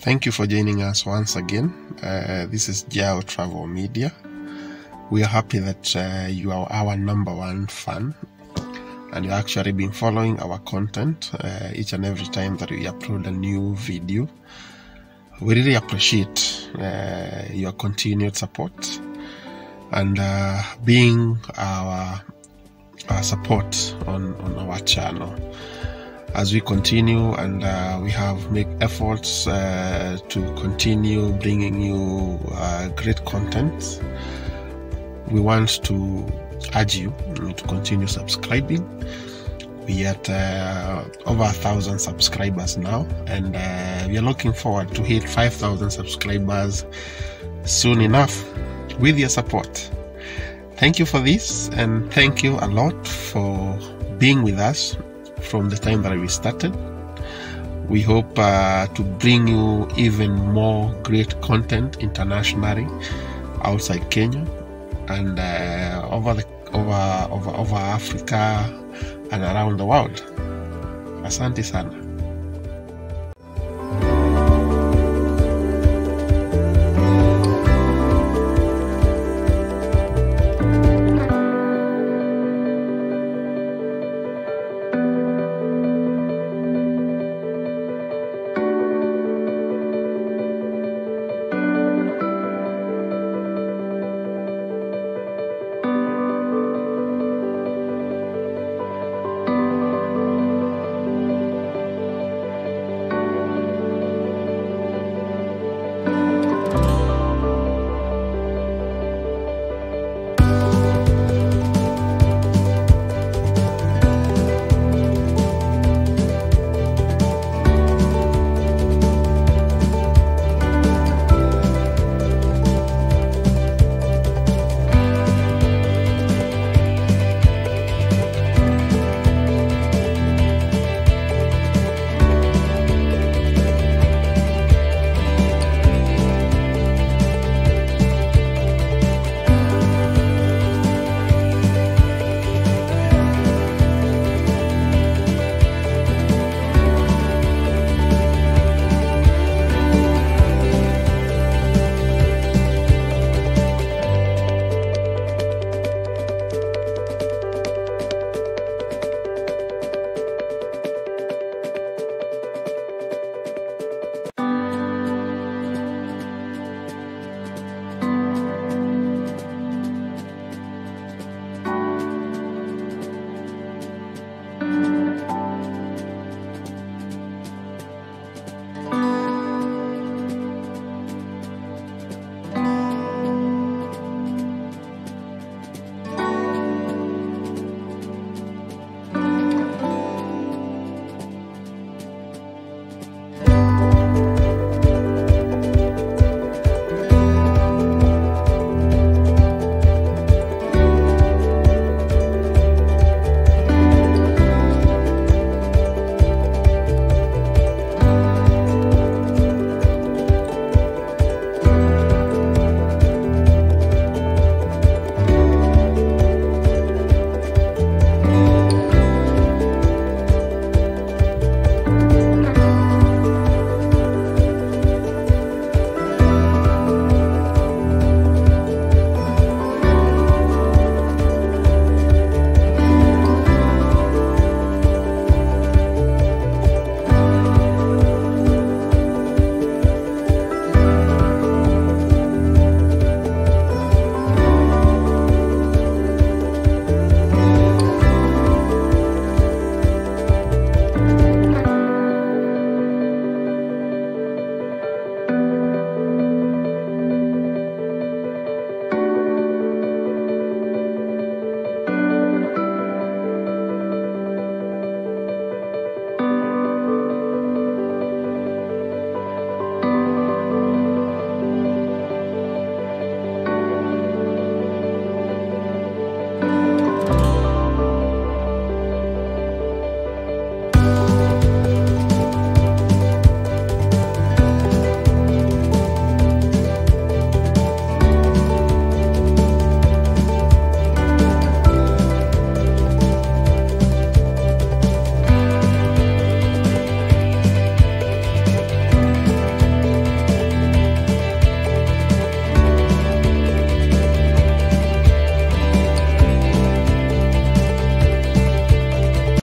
Thank you for joining us once again. Uh, this is Njau Travel Media. We are happy that uh, you are our number one fan and you actually been following our content uh, each and every time that we upload a new video. We really appreciate uh, your continued support and uh, being our, our support on, on our channel as we continue and uh, we have make efforts uh, to continue bringing you uh, great content we want to urge you to continue subscribing. We are at uh, over a thousand subscribers now and uh, we are looking forward to hit 5000 subscribers soon enough with your support. Thank you for this and thank you a lot for being with us from the time that we started. We hope uh, to bring you even more great content internationally outside Kenya and uh, over the over over over Africa and around the world. Asante sana.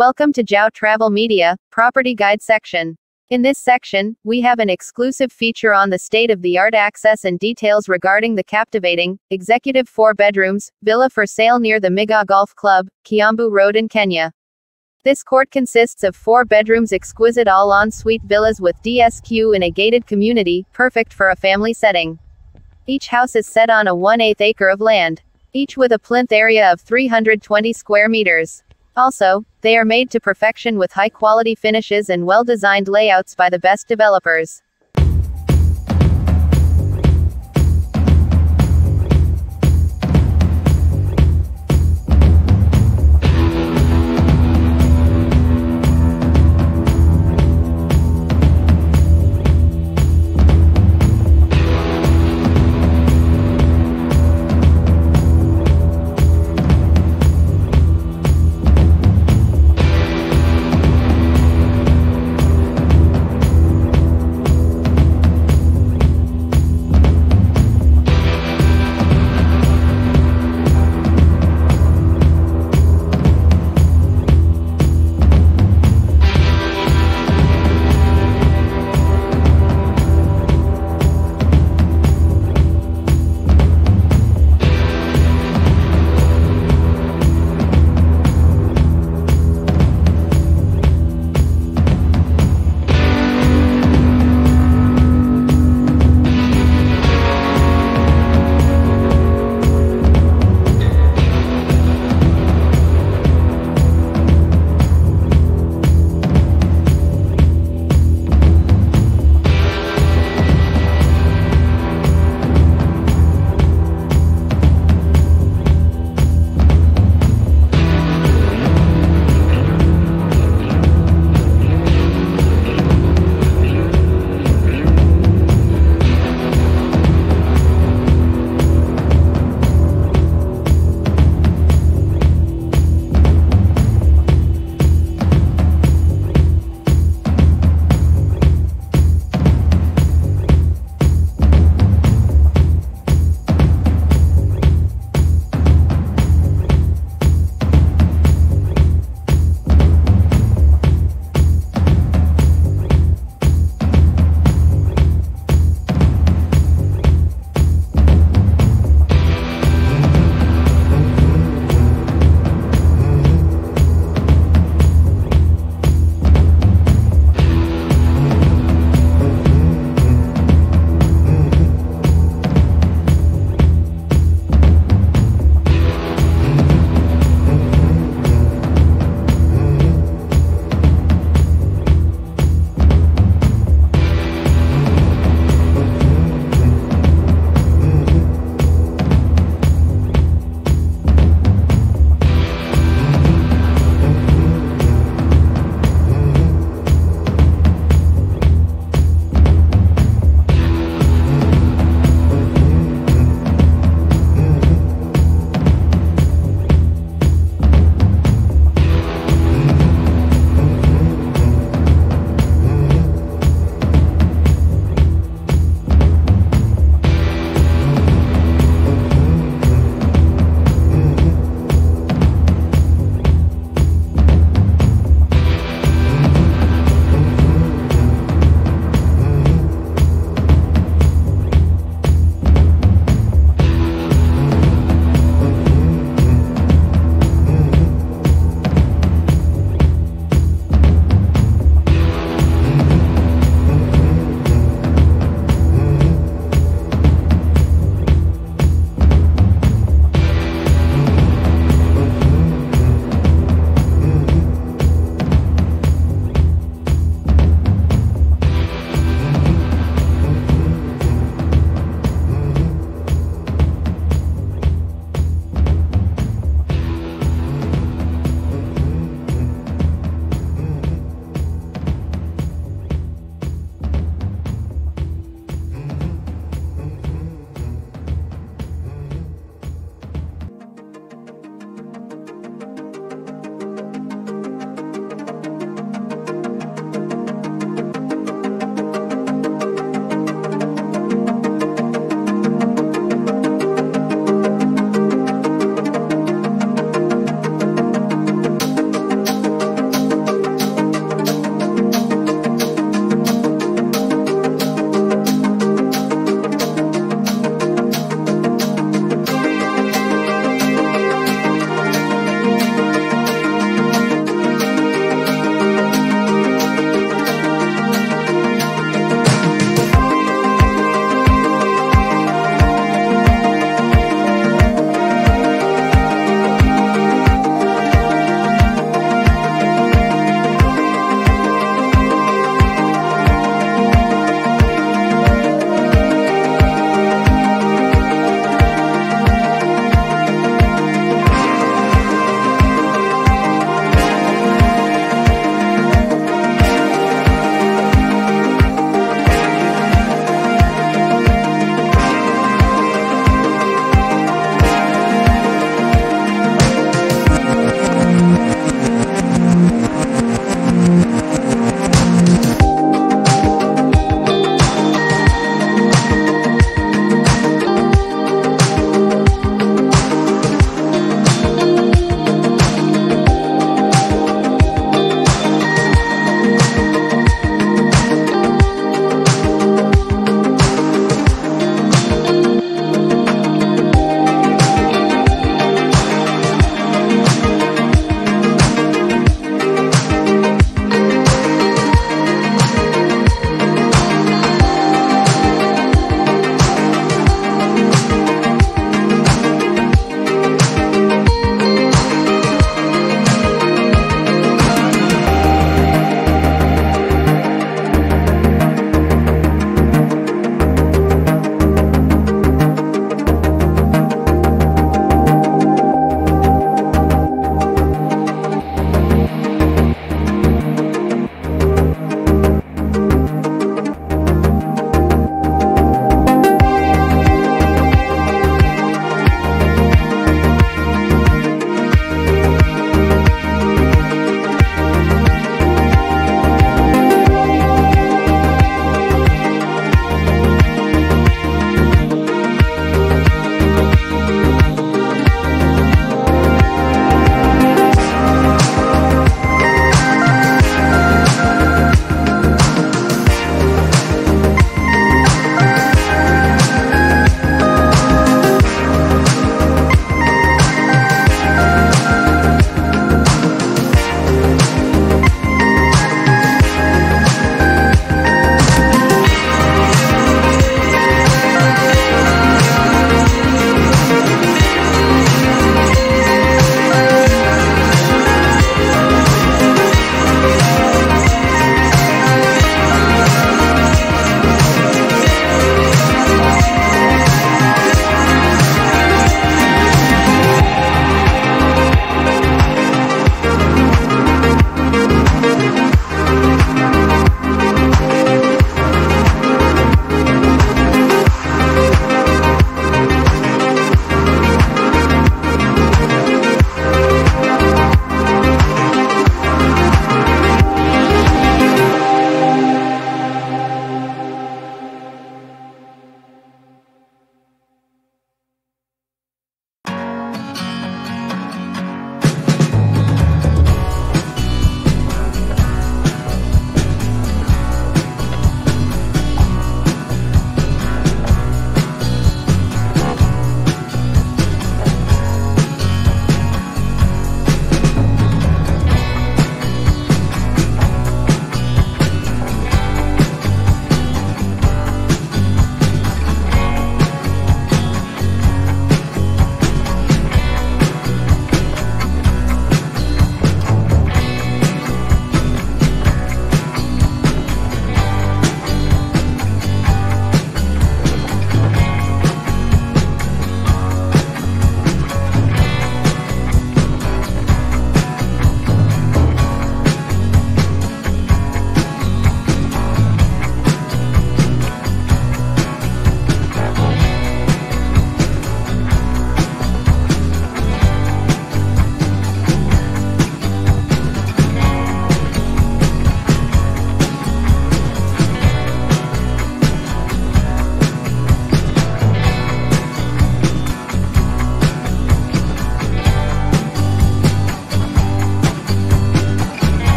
Welcome to Njau Travel Media, Property Guide section. In this section, we have an exclusive feature on the state of the art access and details regarding the captivating, executive four bedrooms, villa for sale near the Migaa Golf Club, Kiambu Road in Kenya. This court consists of four bedrooms, exquisite all en suite villas with DSQ in a gated community, perfect for a family setting. Each house is set on a 1 8 acre of land, each with a plinth area of 320 square meters. Also, they are made to perfection with high quality finishes and well designed layouts by the best developers.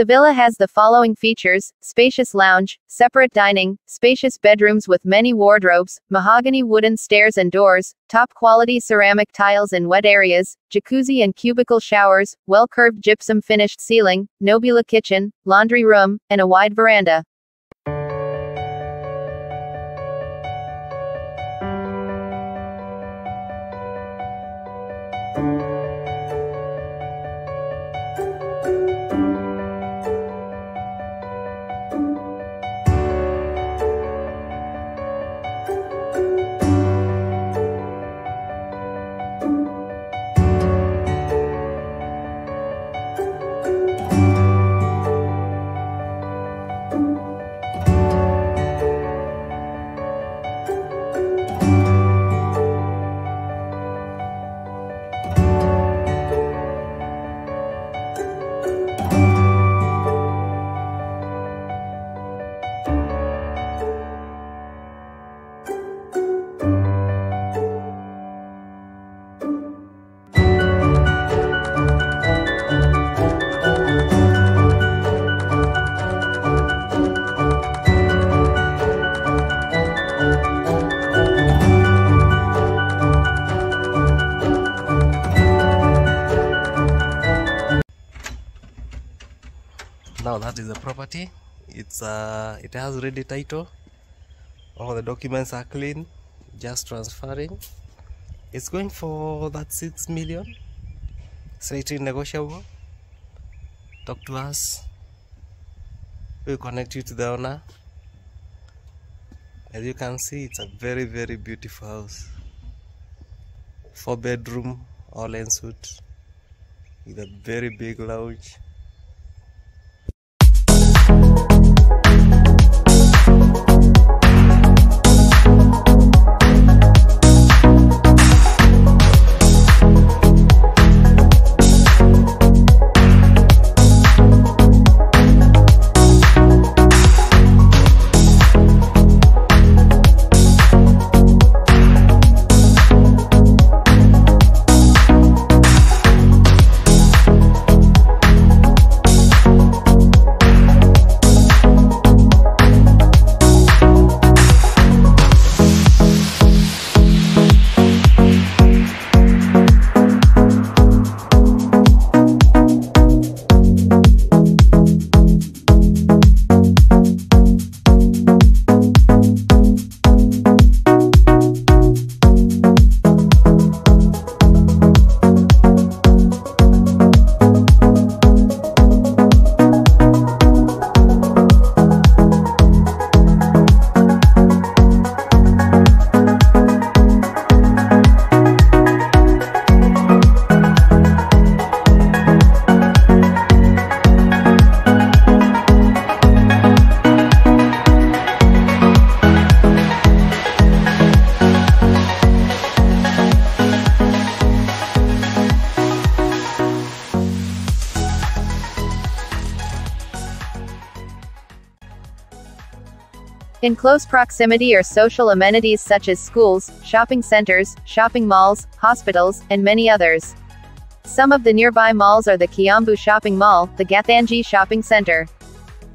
The villa has the following features spacious lounge, separate dining, spacious bedrooms with many wardrobes, mahogany wooden stairs and doors, top quality ceramic tiles in wet areas, jacuzzi and cubicle showers, well curved gypsum finished ceiling, Nobila kitchen, laundry room, and a wide veranda. Now that is the property. It's uh it has ready title. All the documents are clean just transferring. It's going for that six million. Slightly negotiable. Talk to us. We'll connect you to the owner. As you can see it's a very very beautiful house. Four bedroom all en suite. With a very big lounge In close proximity are social amenities such as schools, shopping centers, shopping malls, hospitals, and many others. Some of the nearby malls are the Kiambu Shopping Mall, the Gathanji Shopping Center.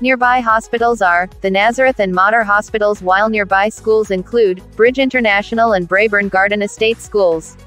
Nearby hospitals are the Nazareth and Mater hospitals, while nearby schools include Bridge International and Braeburn Garden Estate schools.